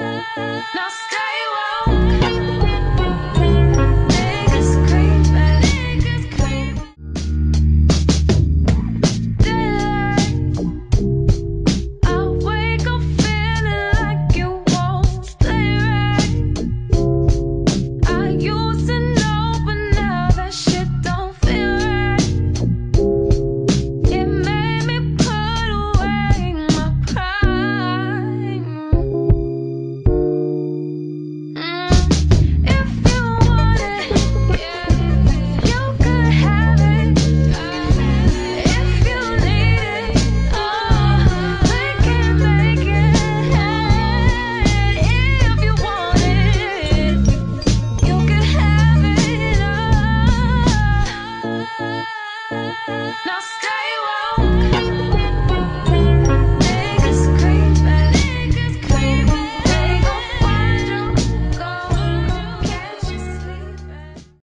Now stay. Now stay